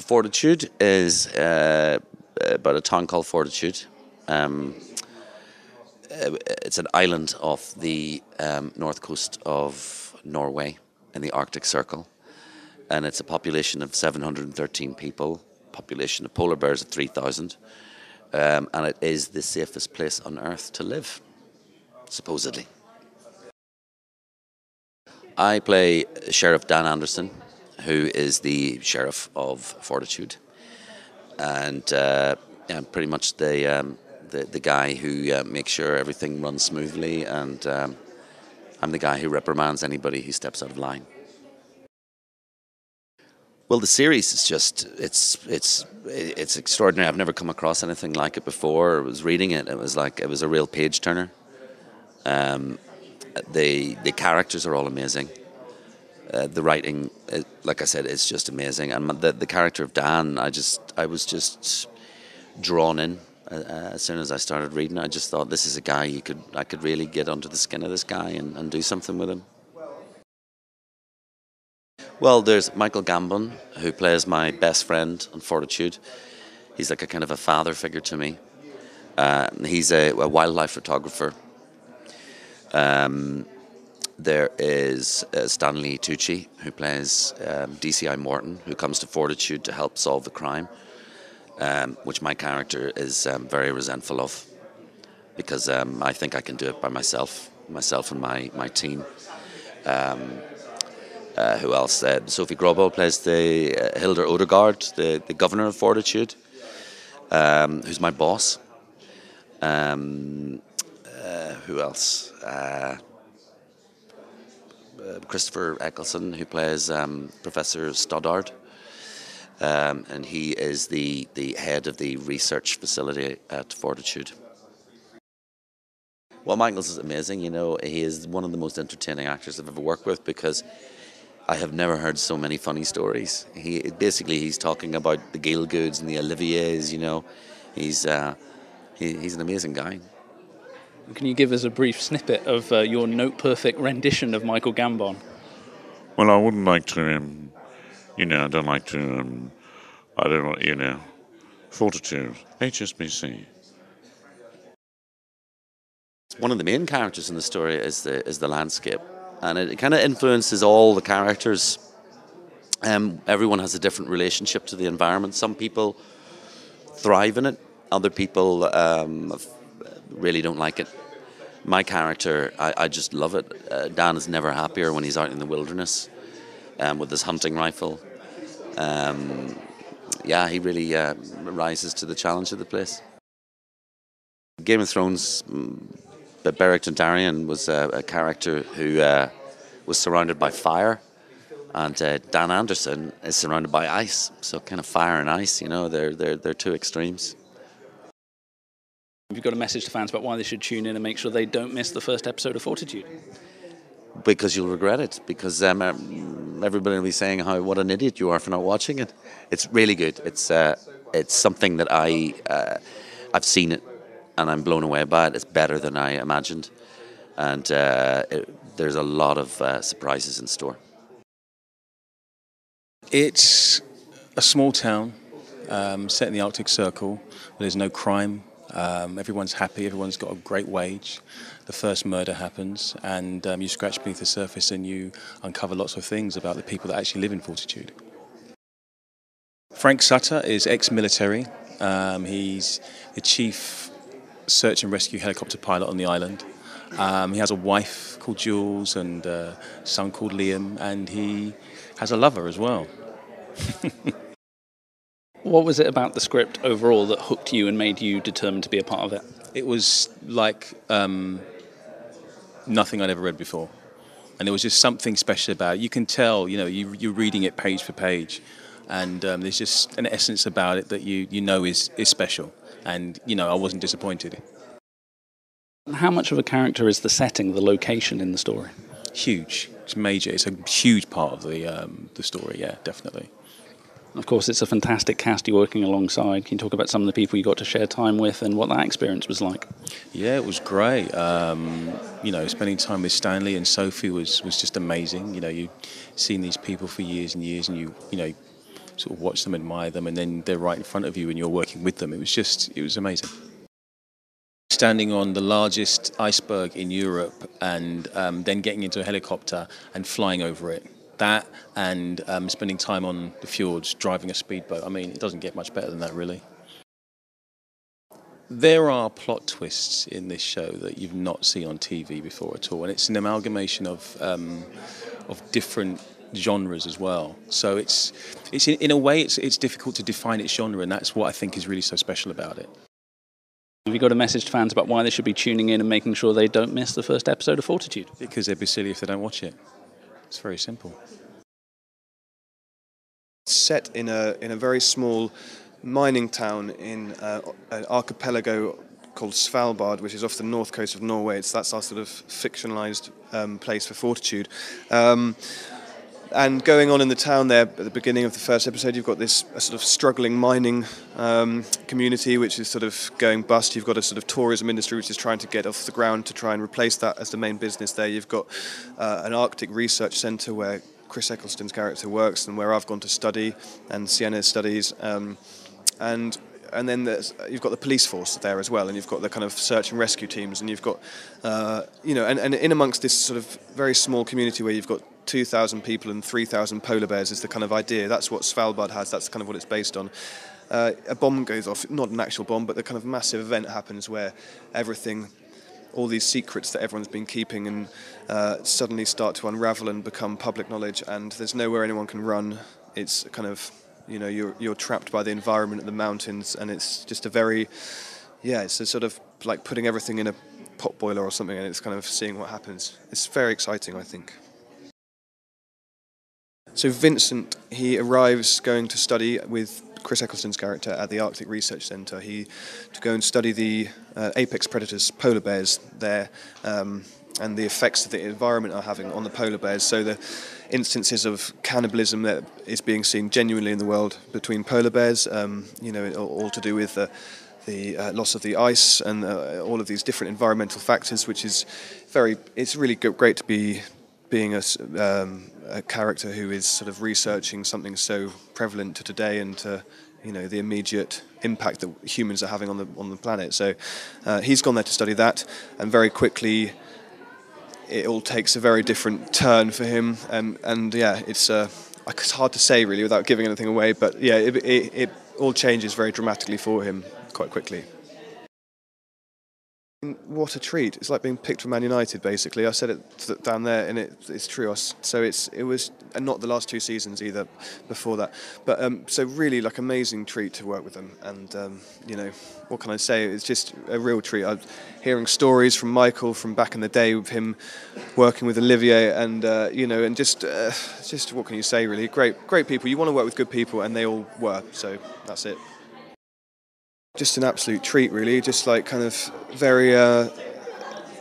Fortitude is uh, about a town called Fortitude. Um, uh, it's an island off the um, north coast of Norway in the Arctic Circle, and it's a population of 713 people. Population of polar bears of 3,000, um, and it is the safest place on Earth to live, supposedly. I play Sheriff Dan Anderson, who is the sheriff of Fortitude, and uh, pretty much the, um, the the guy who uh, makes sure everything runs smoothly, and um, I'm the guy who reprimands anybody who steps out of line. Well, the series is just it's it's it's extraordinary. I've never come across anything like it before. I was reading it; it was like it was a real page turner. Um, the the characters are all amazing. Uh, the writing, uh, like I said, is just amazing. And the the character of Dan, I just I was just drawn in uh, uh, as soon as I started reading. I just thought this is a guy you could I could really get under the skin of this guy and, and do something with him. Well, there's Michael Gambon who plays my best friend on Fortitude. He's like a kind of a father figure to me. Uh, he's a, a wildlife photographer um, there is uh, Stanley Tucci, who plays um, DCI Morton, who comes to Fortitude to help solve the crime, um, which my character is um, very resentful of, because um, I think I can do it by myself, myself and my, my team. Um, uh, who else? Uh, Sofie Gråbøl plays the uh, Hildur Odegaard, the, the governor of Fortitude, who's my boss. Um, uh, who else? Uh, Christopher Eccleston, who plays um, Professor Stoddard. Um, and he is the, the head of the research facility at Fortitude. Well, Michaels is amazing. You know, he is one of the most entertaining actors I've ever worked with because I have never heard so many funny stories. He basically he's talking about the Gielguds and the Oliviers. You know, he's uh, he, he's an amazing guy. Can you give us a brief snippet of uh, your note perfect rendition of Michael Gambon? Well, I wouldn't like to, um, you know, I don't like to, um, I don't know, you know, fortitude, HSBC. One of the main characters in the story is the is the landscape, and it, it kind of influences all the characters. Um, everyone has a different relationship to the environment. Some people thrive in it. Other people um, really don't like it. My character, I, I just love it. Uh, Dan is never happier when he's out in the wilderness um, with his hunting rifle. Um, yeah, he really uh, rises to the challenge of the place. Game of Thrones, mm, Beric Dondarrion was a, a character who uh, was surrounded by fire, and uh, Dan Anderson is surrounded by ice. So kind of fire and ice, you know, they're they're they're two extremes. Have you got a message to fans about why they should tune in and make sure they don't miss the first episode of Fortitude? Because you'll regret it. Because um, um, everybody will be saying how what an idiot you are for not watching it. It's really good. It's uh, it's something that I uh, I've seen it and I'm blown away by it. It's better than I imagined, and uh, it, there's a lot of uh, surprises in store. It's a small town um, set in the Arctic Circle. Where there's no crime, um, everyone's happy, everyone's got a great wage. The first murder happens, and um, you scratch beneath the surface and you uncover lots of things about the people that actually live in Fortitude. Frank Sutter is ex military. Um, he's the chief search and rescue helicopter pilot on the island. Um, he has a wife called Jules and a son called Liam, and he has a lover as well. What was it about the script overall that hooked you and made you determined to be a part of it? It was like um, nothing I'd ever read before. And there was just something special about it. You can tell, you know, you, you're reading it page for page, and um, there's just an essence about it that you, you know is, is special. And, you know, I wasn't disappointed. How much of a character is the setting, the location in the story? Huge. It's major. It's a huge part of the, um, the story, yeah, definitely. Of course, it's a fantastic cast you're working alongside. Can you talk about some of the people you got to share time with and what that experience was like? Yeah, it was great. Um, you know, spending time with Stanley and Sofie was, was just amazing. You know, you've seen these people for years and years, and you you know sort of watch them, admire them, and then they're right in front of you and you're working with them. It was just, it was amazing. Standing on the largest iceberg in Europe and um, then getting into a helicopter and flying over it. That and um, spending time on the fjords driving a speedboat. I mean, it doesn't get much better than that, really. There are plot twists in this show that you've not seen on TV before at all, and it's an amalgamation of um, of different genres as well. So it's it's in, in a way it's it's difficult to define its genre, and that's what I think is really so special about it. Have you got a message to fans about why they should be tuning in and making sure they don't miss the first episode of Fortitude? Because they'd be silly if they don't watch it. It's very simple. Set in a in a very small mining town in uh, an archipelago called Svalbard, which is off the north coast of Norway. It's that's our sort of fictionalized um, place for Fortitude. Um, and going on in the town there at the beginning of the first episode, you've got this sort of struggling mining um, community which is sort of going bust. You've got a sort of tourism industry which is trying to get off the ground to try and replace that as the main business there. You've got uh, an Arctic research centre where Chris Eccleston's character works and where I've gone to study and Sienna studies. Um, and and then you've got the police force there as well, and you've got the kind of search and rescue teams, and you've got, uh, you know, and, and in amongst this sort of very small community where you've got 2,000 people and 3,000 polar bears is the kind of idea. That's what Svalbard has. That's kind of what it's based on. Uh, a bomb goes off, not an actual bomb, but the kind of massive event happens where everything, all these secrets that everyone's been keeping, and uh, suddenly start to unravel and become public knowledge. And there's nowhere anyone can run. It's kind of, you know, you're you're trapped by the environment of the mountains, and it's just a very, yeah, it's a sort of like putting everything in a pot boiler or something, and it's kind of seeing what happens. It's very exciting, I think. So Vincent, he arrives going to study with Chris Eccleston's character at the Arctic Research Centre. He to go and study the uh, apex predators, polar bears, there, um, and the effects that the environment are having on the polar bears. So the instances of cannibalism that is being seen genuinely in the world between polar bears, um, you know, all to do with. Uh, the uh, loss of the ice and uh, all of these different environmental factors, which is very, it's really great to be being a, um, a character who is sort of researching something so prevalent to today and to you know the immediate impact that humans are having on the on the planet. So uh, he's gone there to study that, and very quickly it all takes a very different turn for him. And and yeah, it's uh, it's hard to say really without giving anything away. But yeah, it, it, it all changes very dramatically for him quite quickly. What a treat! It's like being picked for Man United. Basically, I said it down there, and it, it's true. So it's it was, and not the last two seasons either, before that. But um, so really, like amazing treat to work with them. And um, you know, what can I say? It's just a real treat. I'm hearing stories from Michael from back in the day with him working with Olivier, and uh, you know, and just uh, just what can you say? Really, great great people. You want to work with good people, and they all were. So that's it. Just an absolute treat, really. Just like kind of very, uh,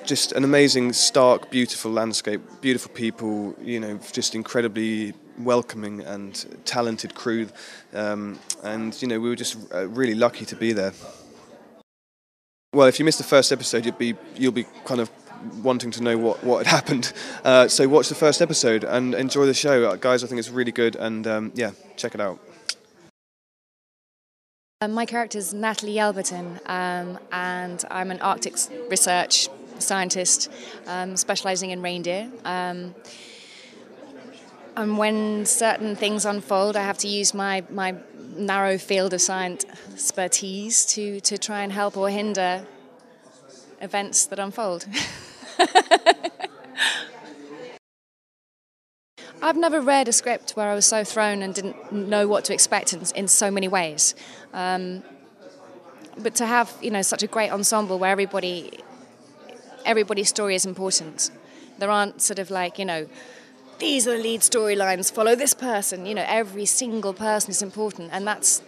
just an amazing, stark, beautiful landscape, beautiful people. You know, just incredibly welcoming and talented crew, um, and you know we were just uh, really lucky to be there. Well, if you missed the first episode, you'd be you'll be kind of wanting to know what, what had happened. Uh, so watch the first episode and enjoy the show, uh, guys. I think it's really good, and um, yeah, check it out. Um, my character is Natalie Yelverton, um, and I'm an Arctic research scientist um, specializing in reindeer. Um, and when certain things unfold, I have to use my, my narrow field of science expertise to, to try and help or hinder events that unfold. I've never read a script where I was so thrown and didn't know what to expect in, in so many ways. Um, but to have you know such a great ensemble where everybody everybody's story is important. There aren't sort of like you know these are the lead storylines. Follow this person. You know every single person is important, and that's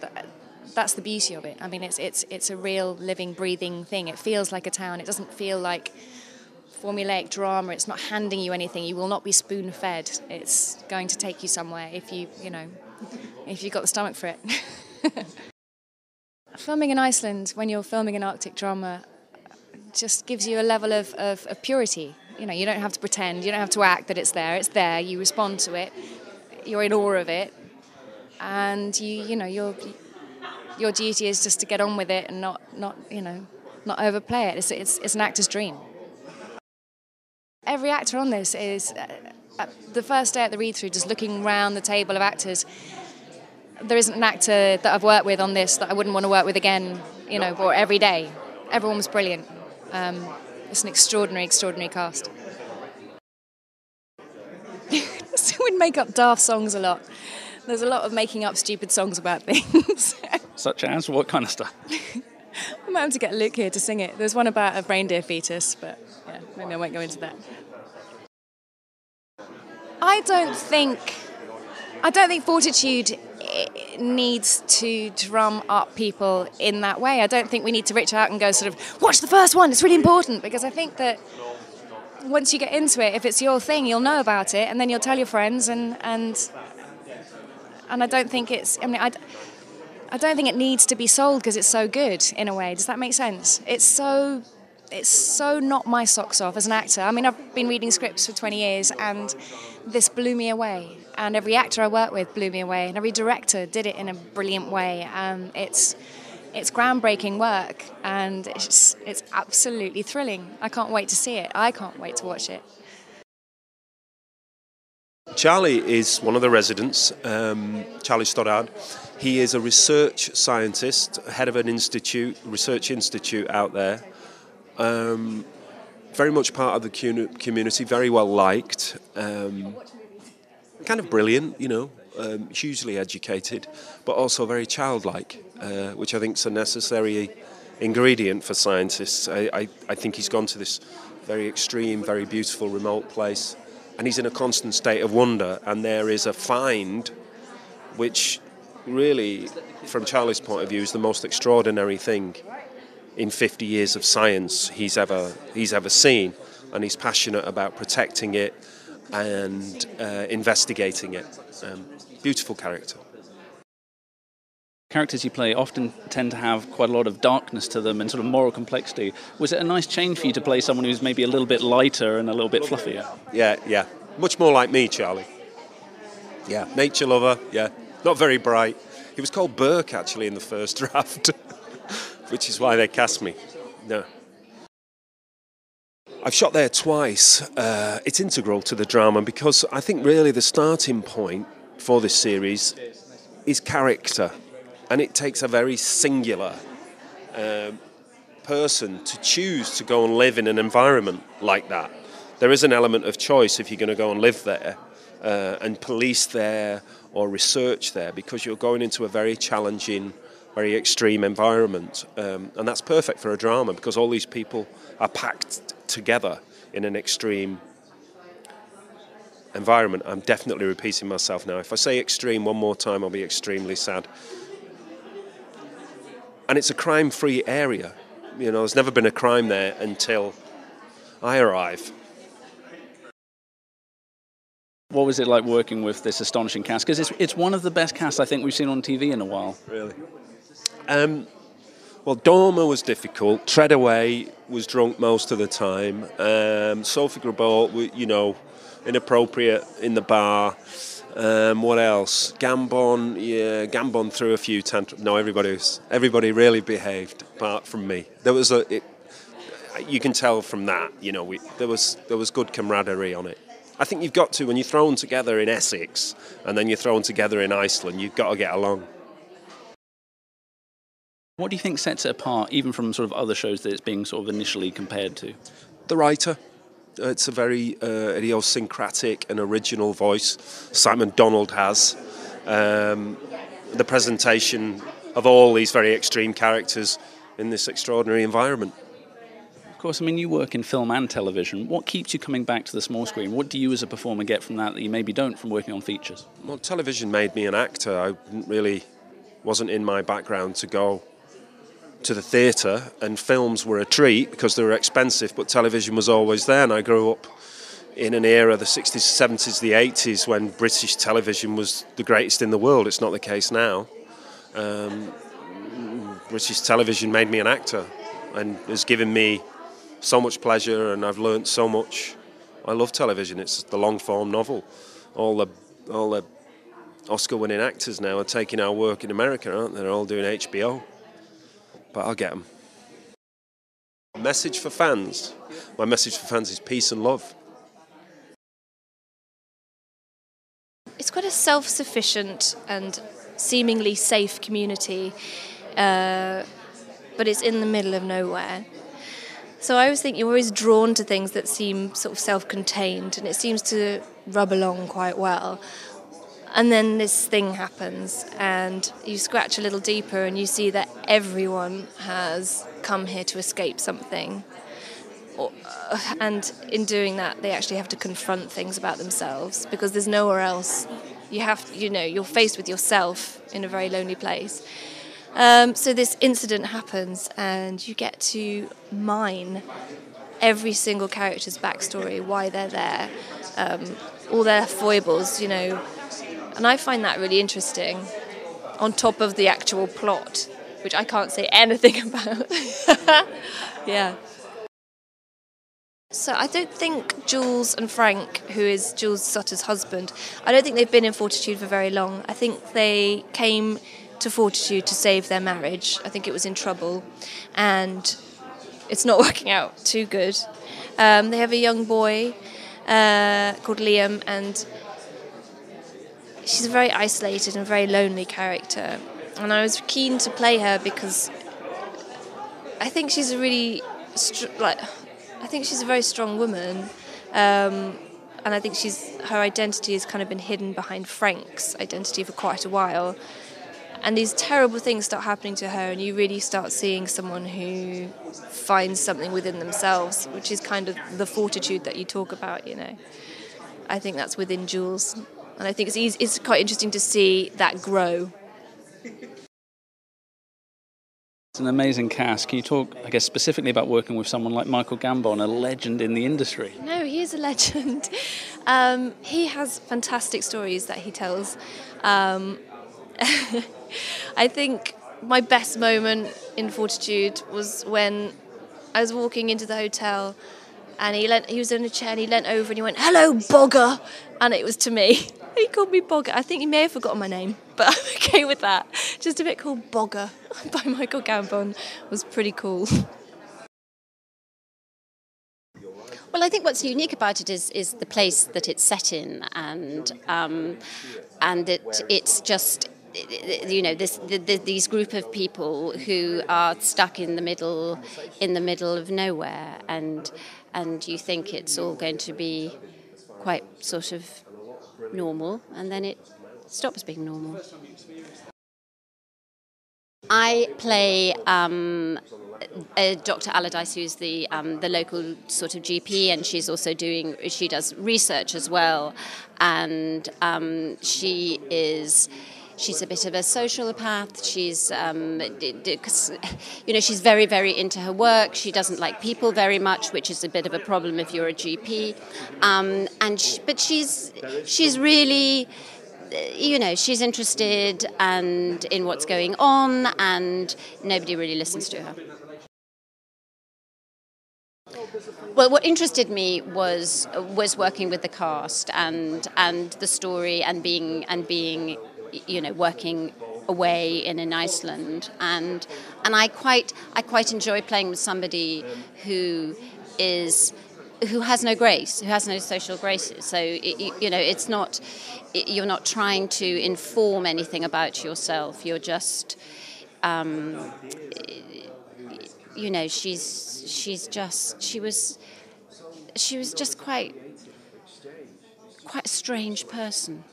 that's the beauty of it. I mean, it's it's it's a real living, breathing thing. It feels like a town. It doesn't feel like formulaic drama. It's not handing you anything. You will not be spoon fed. It's going to take you somewhere if you, you know, if you've got the stomach for it. filming in Iceland, when you're filming an Arctic drama, just gives you a level of, of, of purity. You know, you don't have to pretend, you don't have to act that it's there. It's there. You respond to it. You're in awe of it. and you you know your your duty is just to get on with it and not not you know not overplay it. It's it's, it's an actor's dream. Every actor on this is uh, the first day at the read through, just looking around the table of actors. There isn't an actor that I've worked with on this that I wouldn't want to work with again, you know, or every day. Everyone was brilliant. Um, it's an extraordinary, extraordinary cast. so we'd make up daft songs a lot. There's a lot of making up stupid songs about things. Such as what kind of stuff? I might have to get Luke here to sing it. There's one about a reindeer fetus, but maybe I won't go into that. I don't think I don't think fortitude needs to drum up people in that way. I don't think we need to reach out and go sort of watch the first one. It's really important because I think that once you get into it, if it's your thing, you'll know about it, and then you'll tell your friends, and and and I don't think it's. I mean, I. I don't think it needs to be sold because it's so good in a way. Does that make sense? It's so it's so not my socks off as an actor. I mean, I've been reading scripts for 20 years and this blew me away. And every actor I worked with blew me away. And every director did it in a brilliant way. Um, it's it's groundbreaking work and it's it's absolutely thrilling. I can't wait to see it. I can't wait to watch it. Charlie is one of the residents, um, Charlie Stoddard. He is a research scientist, head of an institute, research institute out there. Um, very much part of the community, very well liked, um, kind of brilliant, you know, um, hugely educated, but also very childlike, uh, which I think is a necessary ingredient for scientists. I, I, I think he's gone to this very extreme, very beautiful, remote place and he's in a constant state of wonder. And there is a find, which really, from Charlie's point of view, is the most extraordinary thing in 50 years of science he's ever he's ever seen, and he's passionate about protecting it and uh, investigating it. Um, beautiful character characters you play often tend to have quite a lot of darkness to them and sort of moral complexity. Was it a nice change for you to play someone who's maybe a little bit lighter and a little bit fluffier? Yeah, yeah. Much more like me, Charlie. Yeah, nature lover, yeah. Not very bright. He was called Burke actually in the first draft, which is why they cast me. No. I've shot there twice. Uh, it's integral to the drama because I think really the starting point for this series is character and it takes a very singular um, person to choose to go and live in an environment like that. There is an element of choice if you're going to go and live there uh, and police there or research there because you're going into a very challenging, very extreme environment. Um, and that's perfect for a drama because all these people are packed together in an extreme environment. I'm definitely repeating myself now. If I say extreme one more time, I'll be extremely sad and it's a crime-free area. You know, there's never been a crime there until I arrive. What was it like working with this astonishing cast? Because it's, it's one of the best casts I think we've seen on TV in a while. Really? Um, well, Dormer was difficult. Treadaway was drunk most of the time. Um, Sofie Gråbøl, you know, inappropriate in the bar. Um, what else? Gambon, yeah, Gambon threw a few tantrums. No, everybody was, everybody really behaved, apart from me. There was a, it, you can tell from that, you know, we, there was there was good camaraderie on it. I think you've got to when you're thrown together in Essex and then you're thrown together in Iceland, you've got to get along. What do you think sets it apart, even from sort of other shows that it's being sort of initially compared to? The writer. It's a very uh, idiosyncratic and original voice Simon Donald has. Um, the presentation of all these very extreme characters in this extraordinary environment. Of course, I mean, you work in film and television. What keeps you coming back to the small screen? What do you as a performer get from that that you maybe don't from working on features? Well, television made me an actor. I really wasn't in my background to go to the theatre, and films were a treat because they were expensive, but television was always there. And I grew up in an era, the 60s, 70s, the 80s, when British television was the greatest in the world. It's not the case now. Um, British television made me an actor and has given me so much pleasure, and I've learnt so much. I love television. It's the long form novel, all the all the Oscar-winning actors now are taking our work in America, aren't they? They're all doing HBO. But I'll get them. Message for fans. My message for fans is peace and love. It's quite a self sufficient and seemingly safe community, uh, but it's in the middle of nowhere. So I always think you're always drawn to things that seem sort of self contained, and it seems to rub along quite well. And then this thing happens, and you scratch a little deeper, and you see that everyone has come here to escape something. Uh, and in doing that, they actually have to confront things about themselves because there's nowhere else. You have, you know, you're faced with yourself in a very lonely place. Um, so this incident happens, and you get to mine every single character's backstory, why they're there, um, all their foibles, you know, and I find that really interesting. On top of the actual plot, which I can't say anything about. yeah. So I don't think Jules and Frank, who is Jules Sutter's husband, I don't think they've been in Fortitude for very long. I think they came to Fortitude to save their marriage. I think it was in trouble, and it's not working out too good. Um, they have a young boy uh, called Liam, and she's a very isolated and very lonely character. And I was keen to play her because I think she's a really str- like I think she's a very strong woman. Um, and I think she's her identity has kind of been hidden behind Frank's identity for quite a while. And these terrible things start happening to her, and you really start seeing someone who finds something within themselves, which is kind of the fortitude that you talk about, you know. I think that's within Jules, and I think it's easy, it's quite interesting to see that grow. It's an amazing cast. Can you talk, I guess, specifically about working with someone like Michael Gambon, a legend in the industry? No, he is a legend. Um, he has fantastic stories that he tells. Um, I think my best moment in Fortitude was when I was walking into the hotel and he leant, he was in a chair and he leant over and he went, "Hello, Bogger," and it was to me. He called me Bogger. I think he may have forgotten my name, but I'm okay with that. Just a bit called Bogger by Michael Gambon was pretty cool. Well, I think what's unique about it is is the place that it's set in, and um, and it it's just you know this the, the, these group of people who are stuck in the middle in the middle of nowhere, and and you think it's all going to be quite sort of normal, and then it stops being normal. I play um, Dr. Allardyce, who's the um, the local sort of GP, and she's also doing she does research as well, and um, she is. She's a bit of a sociopath. She's, um, you know, she's very, very into her work. She doesn't like people very much, which is a bit of a problem if you're a GP. Um, and she, but she's she's really you know, she's interested and in what's going on, and nobody really listens to her. Well, what interested me was was working with the cast and and the story and being and being, you know, working away in in Iceland and and I quite I quite enjoy playing with somebody who is who has no grace, who has no social graces. So it, you know, it's not you're not trying to inform anything about yourself. You're just, um, you know, she's she's just she was she was just quite quite a strange person.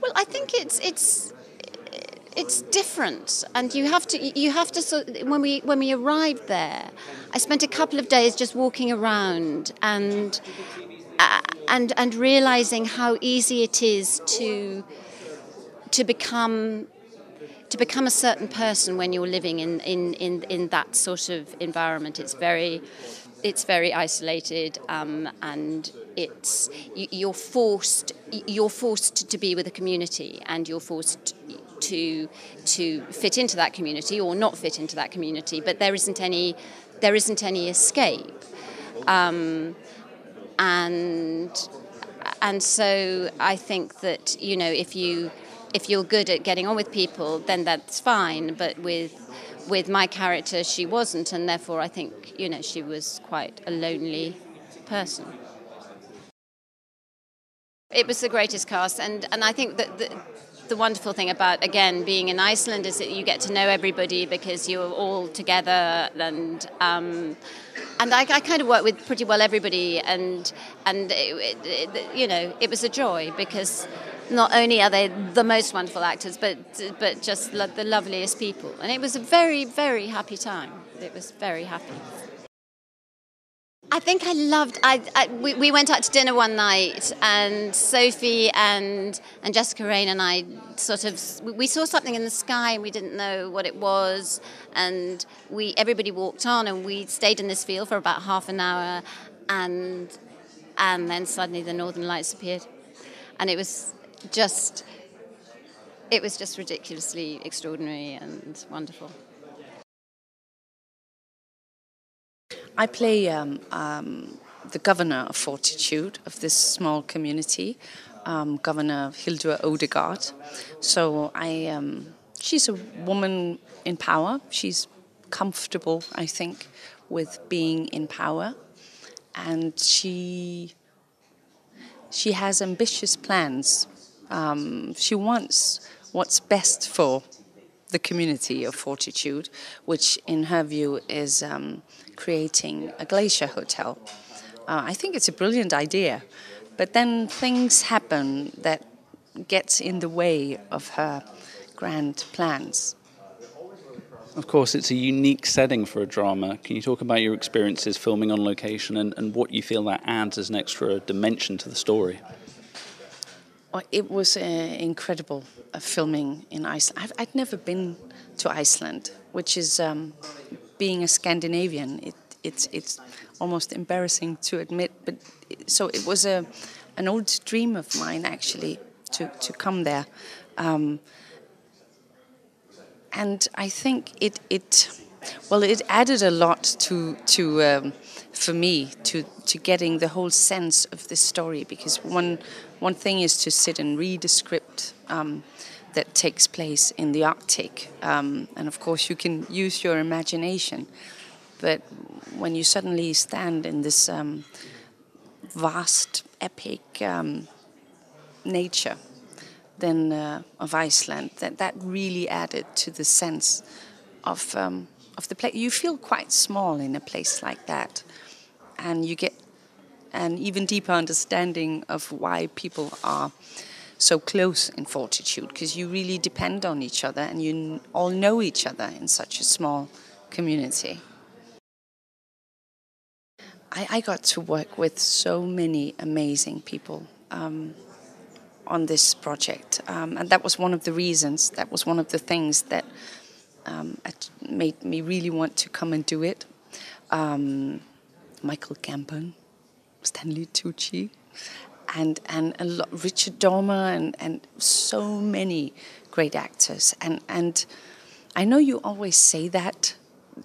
Well, I think it's it's it's different, and you have to you have to when we when we arrived there, I spent a couple of days just walking around and uh, and and realizing how easy it is to to become to become a certain person when you're living in, in, in, in that sort of environment. It's very it's very isolated um, and it's you're forced you're forced to be with a community and you're forced to to fit into that community or not fit into that community but there isn't any there isn't any escape um, and and so I think that you know if you if you're good at getting on with people, then that's fine. But with with my character, she wasn't, and therefore I think you know she was quite a lonely person. It was the greatest cast, and, and I think that the, the wonderful thing about again being in Iceland is that you get to know everybody because you're all together, and um, and I, I, kind of work with pretty well everybody, and and it, it, it, you know it was a joy because not only are they the most wonderful actors, but but just lo- the loveliest people, and it was a very very happy time. It was very happy. I think I loved. I, I we, we, went out to dinner one night, and Sofie and and Jessica Raine and I sort of we saw something in the sky, and we didn't know what it was, and we everybody walked on, and we stayed in this field for about half an hour, and and then suddenly the northern lights appeared, and it was just it was just ridiculously extraordinary and wonderful. I play um, um, the governor of Fortitude of this small community, um, Governor Hildur Odegaard. So I, um, she's a woman in power. She's comfortable, I think, with being in power, and she she has ambitious plans. Um, she wants what's best for the community of Fortitude, which, in her view, is um, creating a glacier hotel. Uh, I think it's a brilliant idea, but then things happen that gets in the way of her grand plans. Of course, it's a unique setting for a drama. Can you talk about your experiences filming on location and, and what you feel that adds as an extra dimension to the story? Well, it was uh, incredible uh, filming in Iceland. i would never been to Iceland, which is, um, being a Scandinavian, it, it's, it's almost embarrassing to admit. But so it was a, an old dream of mine actually to, to come there. Um, and I think it, it well, it added a lot to to um, for me to to getting the whole sense of this story because one one thing is to sit and read a script um, that takes place in the Arctic, um, and of course you can use your imagination. But when you suddenly stand in this um, vast, epic um, nature, then uh, of Iceland, that that really added to the sense of um, of the place. You feel quite small in a place like that, and you get an even deeper understanding of why people are so close in fortitude because you really depend on each other and you all know each other in such a small community. I, I got to work with so many amazing people um, on this project, um, and that was one of the reasons, that was one of the things that um, made me really want to come and do it. Um, Michael Gambon, Stanley Tucci, and and a lot, Richard Dormer, and and so many great actors. And and I know you always say that,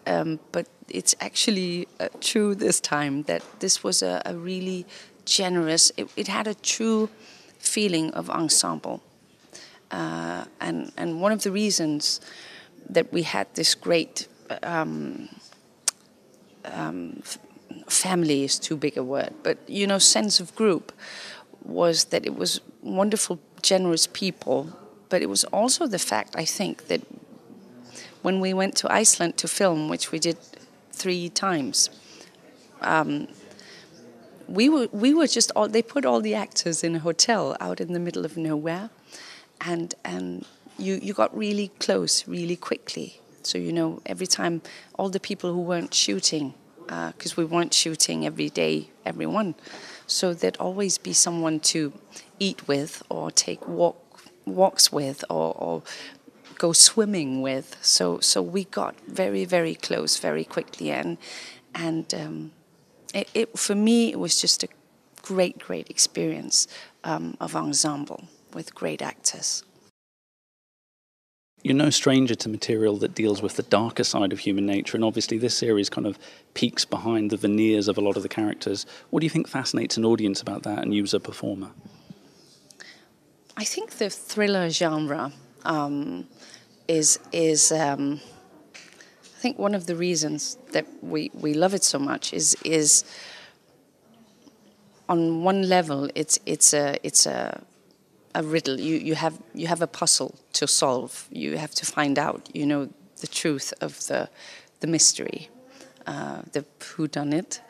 um, but it's actually uh, true this time that this was a, a really generous. It, it, had a true feeling of ensemble, uh, and and one of the reasons that we had this great. Um, um, family is too big a word, but you know, sense of group was that it was wonderful, generous people, but it was also the fact, I think, that when we went to Iceland to film, which we did three times, um, we were we were just all they put all the actors in a hotel out in the middle of nowhere, and and you you got really close really quickly. So you know every time all the people who weren't shooting because uh, we weren't shooting every day, everyone. So there'd always be someone to eat with or take walk walks with or, or go swimming with. So so we got very very close very quickly and and um, it, it, for me it was just a great great experience um, of ensemble with great actors. You're no stranger to material that deals with the darker side of human nature, and obviously this series kind of peeks behind the veneers of a lot of the characters. What do you think fascinates an audience about that and you as a performer? I think the thriller genre um, is is um, I think one of the reasons that we, we love it so much is is on one level it's it's a it's a a riddle. You you have you have a puzzle to solve. You have to find out. You know the truth of the the mystery, uh, the who done it.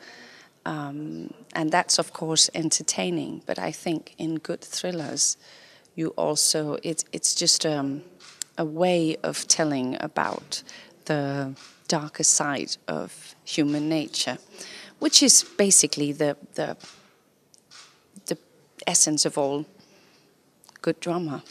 Um, and that's of course entertaining. But I think in good thrillers, you also it's it's just um, a way of telling about the darker side of human nature, which is basically the the the essence of all good drama.